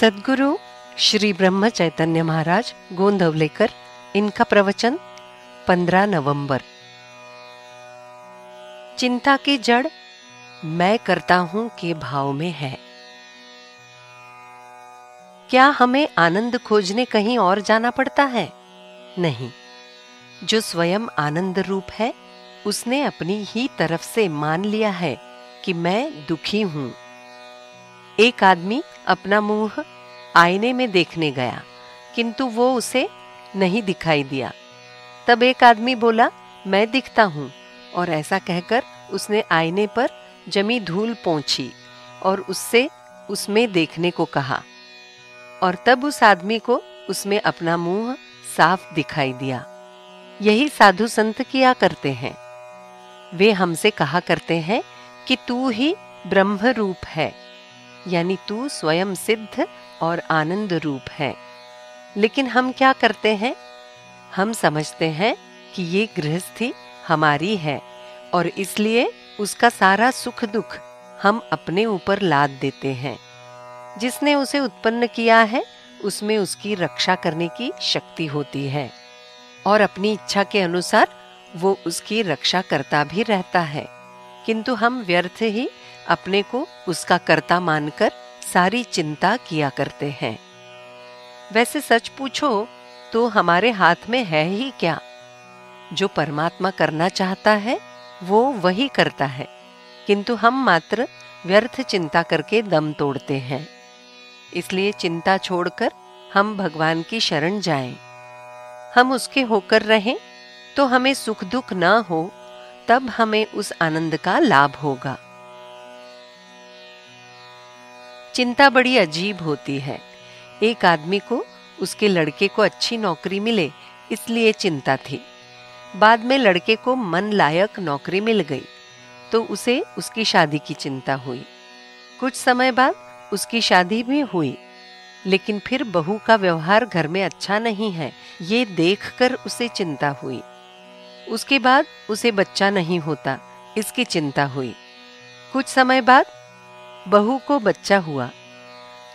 सदगुरु श्री ब्रह्म चैतन्य महाराज गोंदवलेकर इनका प्रवचन 15 नवंबर। चिंता की जड़ मैं करता हूँ के भाव में है। क्या हमें आनंद खोजने कहीं और जाना पड़ता है? नहीं। जो स्वयं आनंद रूप है, उसने अपनी ही तरफ़ से मान लिया है कि मैं दुखी हूँ। एक आदमी अपना मुँह आईने में देखने गया, किंतु वो उसे नहीं दिखाई दिया। तब एक आदमी बोला, मैं दिखता हूँ। और ऐसा कहकर उसने आईने पर जमी धूल पहुँची और उससे उसमें देखने को कहा। और तब उस आदमी को उसमें अपना मुँह साफ़ दिखाई दिया। यही साधु संत किया करते हैं। वे हमसे कहा करते हैं कि तू ही ब्रह्म रूप है। यानी तू स्वयं सिद्ध और आनंद रूप है। लेकिन हम क्या करते हैं? हम समझते हैं कि ये गृहस्थी हमारी है और इसलिए उसका सारा सुख दुख हम अपने ऊपर लाद देते हैं। जिसने उसे उत्पन्न किया है, उसमें उसकी रक्षा करने की शक्ति होती है और अपनी इच्छा के अनुसार वो उसकी रक्षा करता भी रहता है। किंतु हम व्यर्थ ही अपने को उसका कर्ता मानकर सारी चिंता किया करते हैं। वैसे सच पूछो तो हमारे हाथ में है ही क्या? जो परमात्मा करना चाहता है, वो वही करता है। किंतु हम मात्र व्यर्थ चिंता करके दम तोड़ते हैं। इसलिए चिंता छोड़कर हम भगवान की शरण जाएँ। हम उसके होकर रहें तो हमें सुख दुख ना हो, तब हमें उस आनंद का लाभ होगा। चिंता बड़ी अजीब होती है। एक आदमी को, उसके लड़के को अच्छी नौकरी मिले, इसलिए चिंता थी। बाद में लड़के को मन लायक नौकरी मिल गई तो उसे उसकी शादी की चिंता हुई। कुछ समय बाद उसकी शादी भी हुई, लेकिन फिर बहू का व्यवहार घर में अच्छा नहीं है, ये देखकर उसे चिंता हुई। उसके बाद उसे बच्चा नहीं होता, इसकी चिंता हुई। कुछ समय बाद बहू को बच्चा हुआ।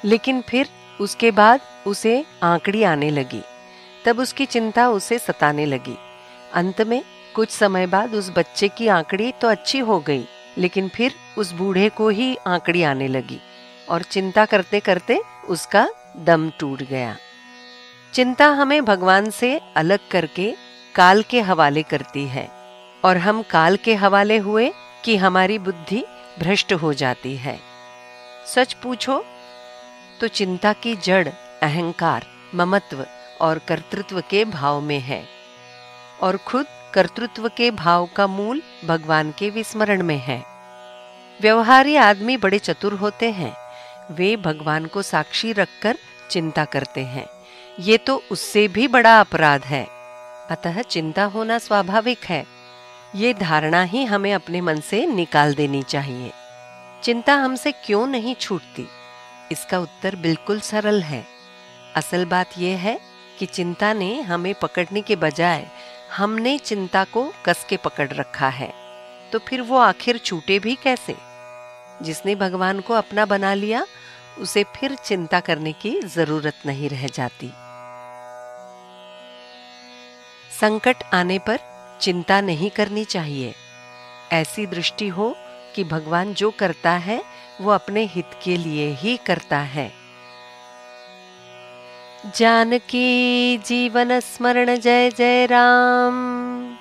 लेकिन फिर उसके बाद उसे आंकड़ी आने लगी। तब उसकी चिंता उसे सताने लगी। अंत में कुछ समय बाद उस बच्चे की आंकड़ी तो अच्छी हो गई, लेकिन फिर उस बूढ़े को ही आंकड़ी आने लगी और चिंता करते करते उसका दम टूट गया। चिंता हमें भगवान से अलग करके काल के हवाले करती है और हम काल के हवाले हुए कि हमारी बुद्धि भ्रष्ट हो जाती है। सच पूछो तो चिंता की जड़, अहंकार, ममत्व और कर्तृत्व के भाव में है। और खुद कर्तृत्व के भाव का मूल भगवान के विस्मरण में है। व्यवहारी आदमी बड़े चतुर होते हैं। वे भगवान को साक्षी रखकर चिंता करते हैं। ये तो उससे भी बड़ा अपराध है। अतः चिंता होना स्वाभाविक है। ये धारणा ही हमें अपने मन से निकाल देनी चाहिए। चिंता हमसे क्यों नहीं छूटती? इसका उत्तर बिल्कुल सरल है। असल बात यह है कि चिंता ने हमें पकड़ने के बजाय हमने चिंता को कस के पकड़ रखा है। तो फिर वो आखिर छूटे भी कैसे? जिसने भगवान को अपना बना लिया, उसे फिर चिंता करने की ज़रूरत नहीं रह जाती। संकट आने पर चिंता नहीं करनी चाहिए। ऐसी दृष्टि हो कि भगवान जो करता है, वो अपने हित के लिए ही करता है। जानकी जीवन स्मरण जय जय राम।